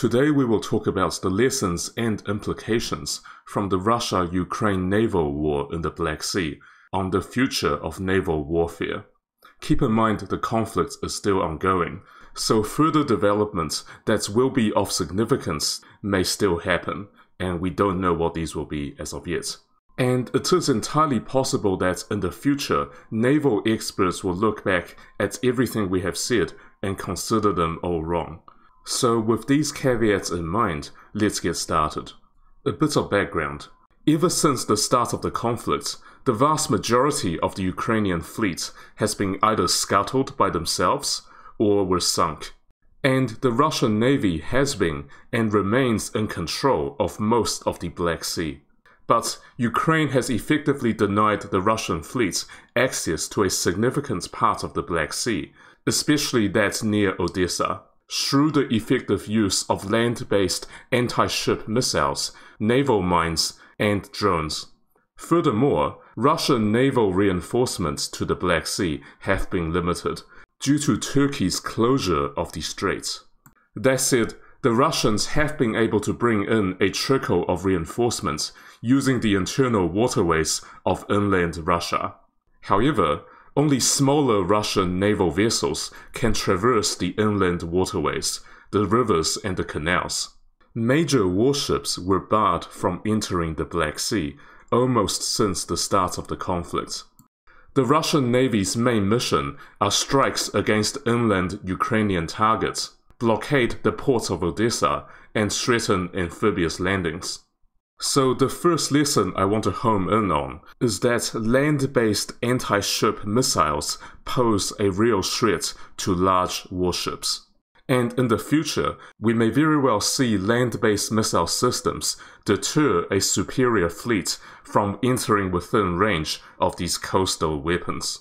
Today we will talk about the lessons and implications from the Russia Ukraine naval war in the Black Sea on the future of naval warfare. Keep in mind the conflict is still ongoing, so further developments that will be of significance may still happen, and we don't know what these will be as of yet. And it is entirely possible that in the future, naval experts will look back at everything we have said and consider them all wrong. So, with these caveats in mind, let's get started. A bit of background. Ever since the start of the conflict, the vast majority of the Ukrainian fleet has been either scuttled by themselves or were sunk. And the Russian Navy has been and remains in control of most of the Black Sea. But Ukraine has effectively denied the Russian fleet access to a significant part of the Black Sea, especially that near Odessa. Through the effective use of land based anti ship missiles, naval mines, and drones. Furthermore, Russian naval reinforcements to the Black Sea have been limited due to Turkey's closure of the straits. That said, the Russians have been able to bring in a trickle of reinforcements using the internal waterways of inland Russia. However, only smaller Russian naval vessels can traverse the inland waterways, the rivers, and the canals. Major warships were barred from entering the Black Sea almost since the start of the conflict. The Russian Navy's main mission are strikes against inland Ukrainian targets, blockade the port of Odessa, and threaten amphibious landings. So, the first lesson I want to home in on is that land based anti ship missiles pose a real threat to large warships. And in the future, we may very well see land based missile systems deter a superior fleet from entering within range of these coastal weapons.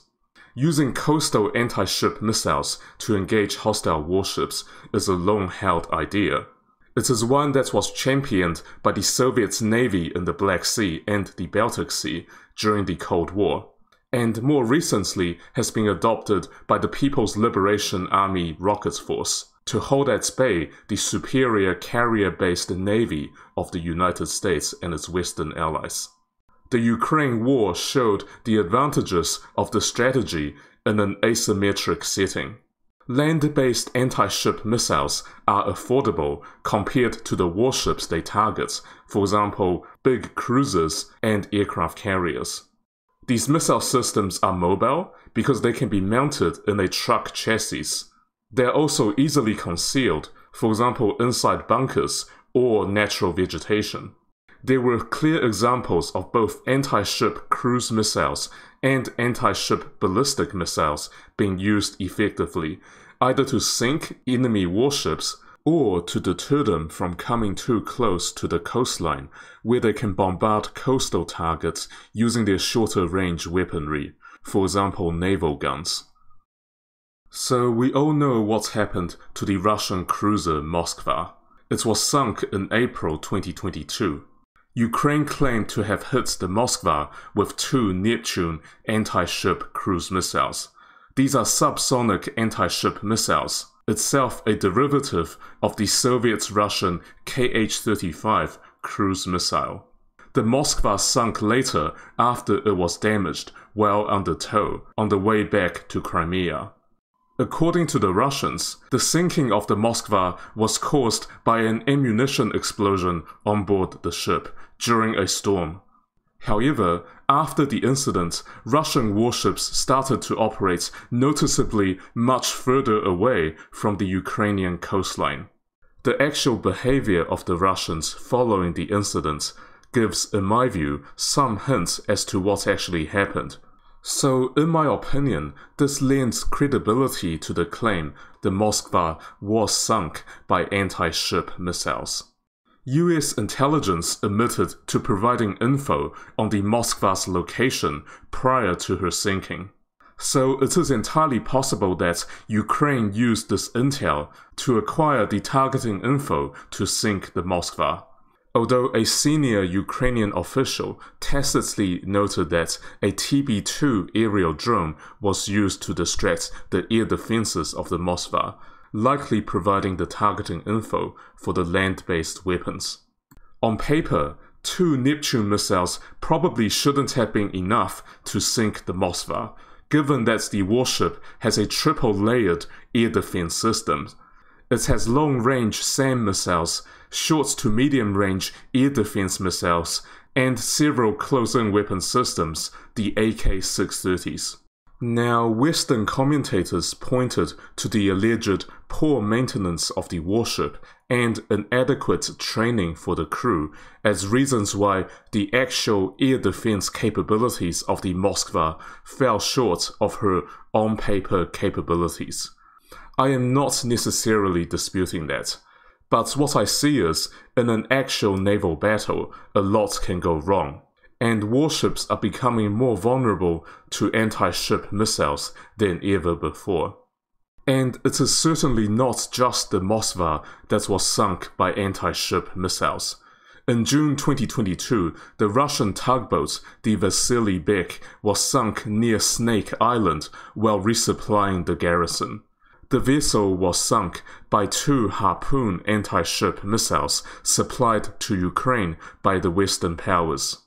Using coastal anti ship missiles to engage hostile warships is a long held idea. It is one that was championed by the Soviet Navy in the Black Sea and the Baltic Sea during the Cold War, and more recently has been adopted by the People's Liberation Army Rocket Force to hold at bay the superior carrier based navy of the United States and its Western allies. The Ukraine war showed the advantages of the strategy in an asymmetric setting. Land based anti ship missiles are affordable compared to the warships they target, for example, big cruisers and aircraft carriers. These missile systems are mobile because they can be mounted in a truck chassis they are also easily concealed, for example inside bunkers or natural vegetation. There were clear examples of both anti ship cruise missiles and anti ship ballistic missiles being used effectively, either to sink enemy warships or to deter them from coming too close to the coastline, where they can bombard coastal targets using their shorter range weaponry, for example, naval guns. So we all know what happened to the Russian cruiser Moskva. It was sunk in April 2022. Ukraine claimed to have hit the Moskva with two Neptune anti-ship cruise missiles. These are subsonic anti-ship missiles, itself a derivative of the Soviet-Russian Kh-35 cruise missile. The Moskva sunk later after it was damaged while under tow on the way back to Crimea. According to the Russians, the sinking of the Moskva was caused by an ammunition explosion on board the ship during a storm. However, after the incident, Russian warships started to operate noticeably much further away from the Ukrainian coastline. The actual behavior of the Russians following the incident gives, in my view, some hints as to what actually happened. So, in my opinion, this lends credibility to the claim the Moskva was sunk by anti ship missiles. US intelligence admitted to providing info on the Moskva's location prior to her sinking. So it is entirely possible that Ukraine used this intel to acquire the targeting info to sink the Moskva although a senior Ukrainian official tacitly noted that a TB 2 aerial drone was used to distract the air defenses of the Moskva, likely providing the targeting info for the land based weapons. On paper, two Neptune missiles probably shouldn't have been enough to sink the Moskva, given that the warship has a triple layered air defense system. It has long range SAM missiles, short to medium range air defense missiles, and several close in weapon systems, the AK 630s. Now, Western commentators pointed to the alleged poor maintenance of the warship and inadequate training for the crew as reasons why the actual air defense capabilities of the Moskva fell short of her on paper capabilities. I am not necessarily disputing that, but what I see is, in an actual naval battle, a lot can go wrong and warships are becoming more vulnerable to anti ship missiles than ever before. And it is certainly not just the Moskva that was sunk by anti ship missiles. In June 2022, the Russian tugboat, the Vasily Bek, was sunk near Snake Island while resupplying the garrison. The vessel was sunk by two Harpoon anti ship missiles supplied to Ukraine by the Western powers.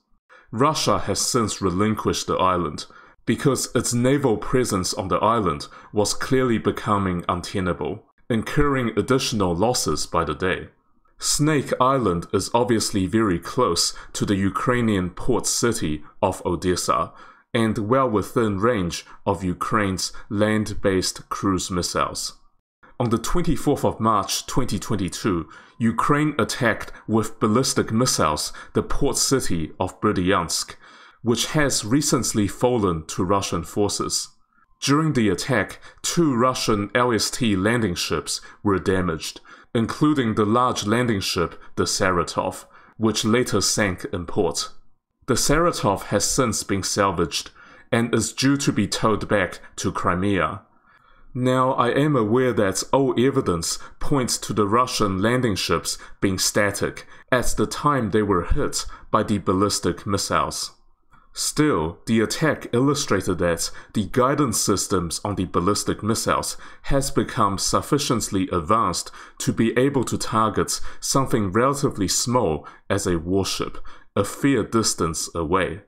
Russia has since relinquished the island because its naval presence on the island was clearly becoming untenable, incurring additional losses by the day. Snake Island is obviously very close to the Ukrainian port city of Odessa and well within range of Ukraine's land based cruise missiles. On the 24th of March 2022, Ukraine attacked with ballistic missiles the port city of Berdyansk, which has recently fallen to Russian forces. During the attack, two Russian LST landing ships were damaged, including the large landing ship the Saratov, which later sank in port. The Saratov has since been salvaged and is due to be towed back to Crimea. Now, I am aware that all evidence points to the Russian landing ships being static at the time they were hit by the ballistic missiles. Still, the attack illustrated that the guidance systems on the ballistic missiles has become sufficiently advanced to be able to target something relatively small as a warship, a fair distance away.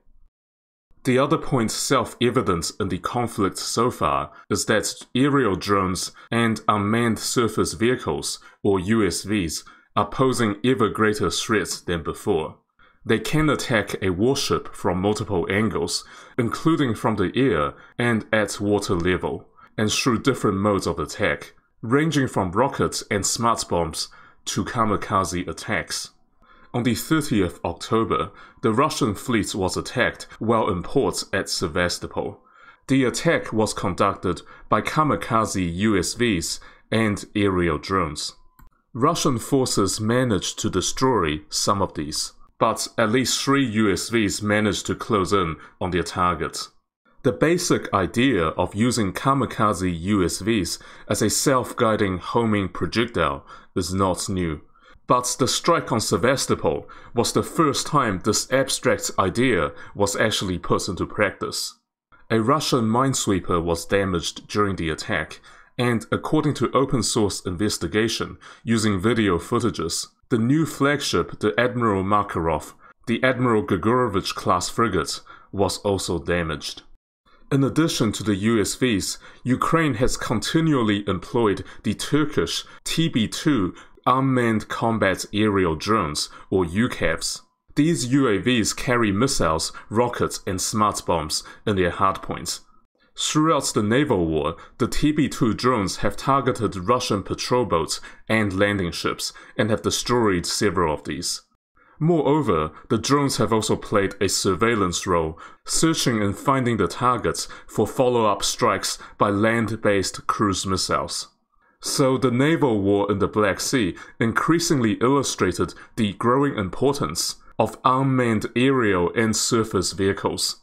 The other point self evident in the conflict so far is that aerial drones and unmanned surface vehicles, or USVs, are posing ever greater threats than before. They can attack a warship from multiple angles, including from the air and at water level, and through different modes of attack, ranging from rockets and smart bombs to kamikaze attacks. On the 30th October, the Russian fleet was attacked while in port at Sevastopol. The attack was conducted by kamikaze USVs and aerial drones. Russian forces managed to destroy some of these, but at least three USVs managed to close in on their target. The basic idea of using kamikaze USVs as a self guiding homing projectile is not new. But the strike on Sevastopol was the first time this abstract idea was actually put into practice. A Russian minesweeper was damaged during the attack, and according to open source investigation using video footages, the new flagship, the Admiral Makarov, the Admiral Grigorovich class frigate, was also damaged. In addition to the USVs, Ukraine has continually employed the Turkish TB 2 Unmanned Combat Aerial Drones, or UCAVs. These UAVs carry missiles, rockets, and smart bombs in their hardpoints. Throughout the naval war, the TB2 drones have targeted Russian patrol boats and landing ships and have destroyed several of these. Moreover, the drones have also played a surveillance role, searching and finding the targets for follow up strikes by land based cruise missiles. So the naval war in the Black Sea increasingly illustrated the growing importance of unmanned aerial and surface vehicles.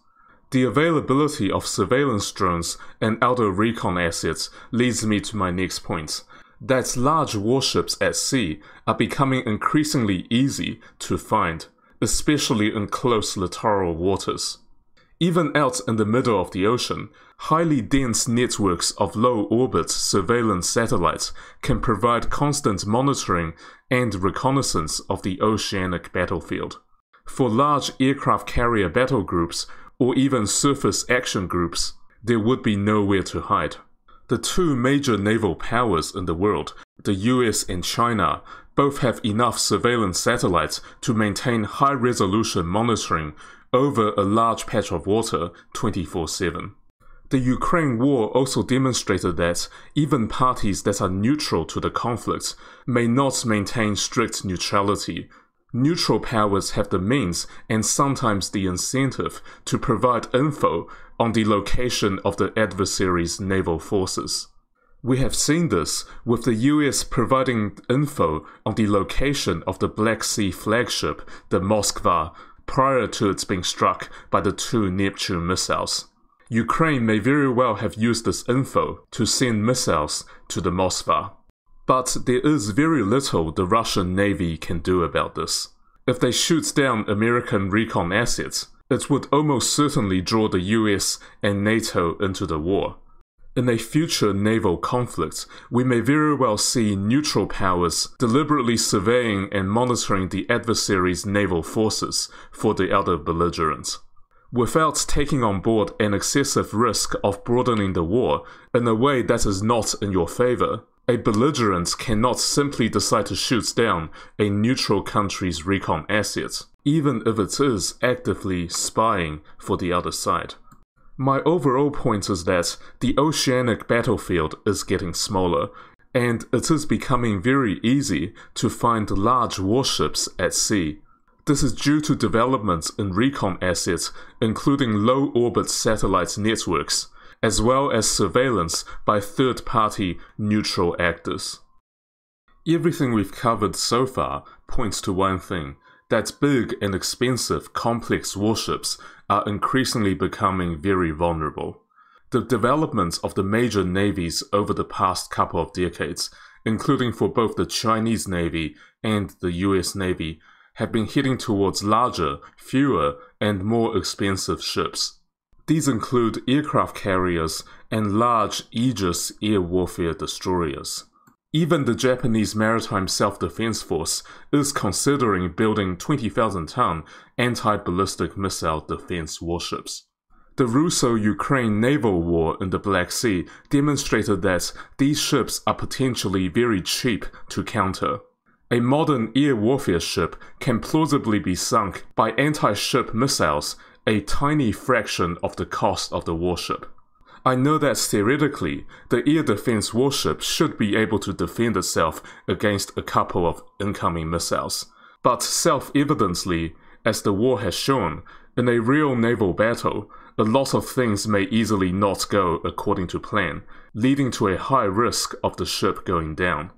The availability of surveillance drones and other recon assets leads me to my next point that large warships at sea are becoming increasingly easy to find, especially in close littoral waters. Even out in the middle of the ocean, highly dense networks of low orbit surveillance satellites can provide constant monitoring and reconnaissance of the oceanic battlefield. For large aircraft carrier battle groups or even surface action groups, there would be nowhere to hide. The two major naval powers in the world, the US and China, both have enough surveillance satellites to maintain high resolution monitoring over a large patch of water 24 7. The Ukraine war also demonstrated that even parties that are neutral to the conflict may not maintain strict neutrality. Neutral powers have the means and sometimes the incentive to provide info on the location of the adversary's naval forces. We have seen this with the US providing info on the location of the Black Sea flagship, the Moskva, prior to its being struck by the two Neptune missiles. Ukraine may very well have used this info to send missiles to the Moskva. But there is very little the Russian Navy can do about this. If they shoot down American recon assets, it would almost certainly draw the US and NATO into the war. In a future naval conflict, we may very well see neutral powers deliberately surveying and monitoring the adversary's naval forces for the other belligerent. Without taking on board an excessive risk of broadening the war in a way that is not in your favor, a belligerent cannot simply decide to shoot down a neutral country's recon assets, even if it is actively spying for the other side. My overall point is that the oceanic battlefield is getting smaller, and it is becoming very easy to find large warships at sea. This is due to developments in recon assets, including low orbit satellite networks, as well as surveillance by third party neutral actors. Everything we've covered so far points to one thing that big and expensive complex warships are increasingly becoming very vulnerable. The developments of the major navies over the past couple of decades, including for both the Chinese Navy and the US Navy, have been heading towards larger, fewer, and more expensive ships. These include aircraft carriers and large Aegis air warfare destroyers. Even the Japanese Maritime Self Defense Force is considering building 20,000 ton anti ballistic missile defense warships. The Russo Ukraine naval war in the Black Sea demonstrated that these ships are potentially very cheap to counter. A modern air warfare ship can plausibly be sunk by anti ship missiles, a tiny fraction of the cost of the warship. I know that theoretically, the air defense warship should be able to defend itself against a couple of incoming missiles. But self evidently, as the war has shown, in a real naval battle, a lot of things may easily not go according to plan, leading to a high risk of the ship going down.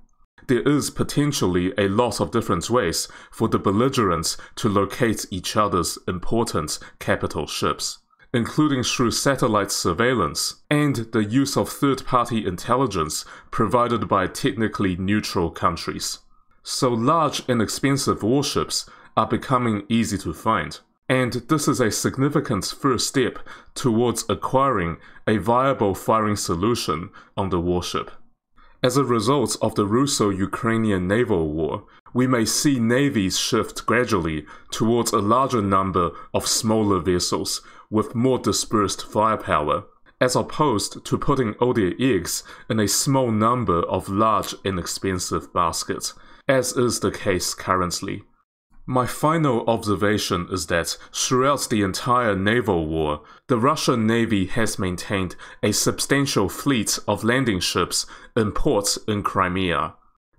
There is potentially a lot of different ways for the belligerents to locate each other's important capital ships including through satellite surveillance and the use of third party intelligence provided by technically neutral countries. So large and expensive warships are becoming easy to find, and this is a significant first step towards acquiring a viable firing solution on the warship. As a result of the Russo Ukrainian naval war, we may see navies shift gradually towards a larger number of smaller vessels with more dispersed firepower, as opposed to putting all their eggs in a small number of large inexpensive baskets, as is the case currently. My final observation is that throughout the entire naval war, the Russian Navy has maintained a substantial fleet of landing ships in ports in Crimea.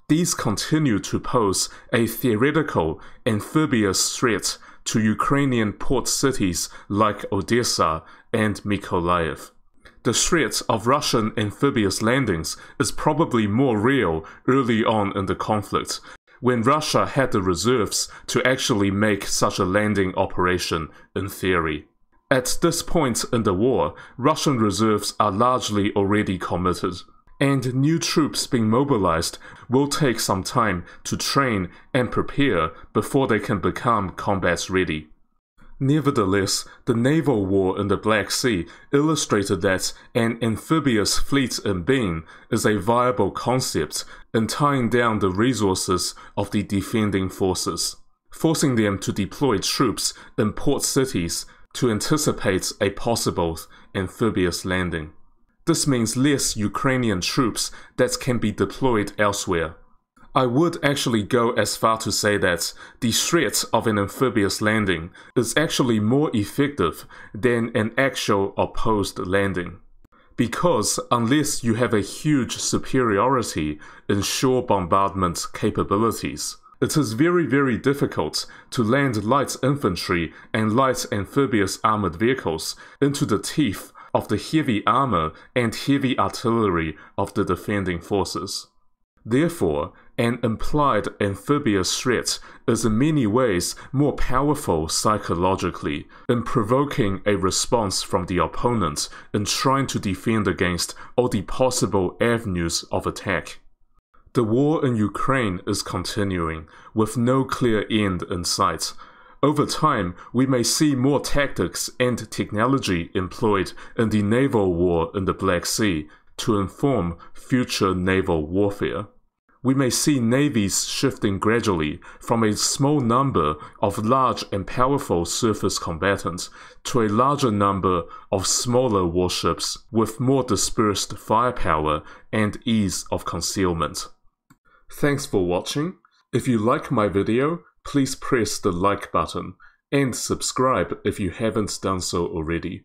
These continue to pose a theoretical amphibious threat to Ukrainian port cities like Odessa and Mykolaiv. The threat of Russian amphibious landings is probably more real early on in the conflict, when Russia had the reserves to actually make such a landing operation in theory. At this point in the war, Russian reserves are largely already committed and new troops being mobilized will take some time to train and prepare before they can become combat ready. Nevertheless, the naval war in the Black Sea illustrated that an amphibious fleet in being is a viable concept in tying down the resources of the defending forces, forcing them to deploy troops in port cities to anticipate a possible amphibious landing. This means less Ukrainian troops that can be deployed elsewhere. I would actually go as far to say that the threat of an amphibious landing is actually more effective than an actual opposed landing. Because unless you have a huge superiority in shore bombardment capabilities, it is very, very difficult to land light infantry and light amphibious armored vehicles into the teeth of the heavy armor and heavy artillery of the defending forces. Therefore, an implied amphibious threat is in many ways more powerful psychologically in provoking a response from the opponent in trying to defend against all the possible avenues of attack. The war in Ukraine is continuing, with no clear end in sight. Over time, we may see more tactics and technology employed in the naval war in the Black Sea to inform future naval warfare we may see navies shifting gradually from a small number of large and powerful surface combatants to a larger number of smaller warships with more dispersed firepower and ease of concealment. Thanks for watching. If you like my video, please press the like button and subscribe if you haven't done so already.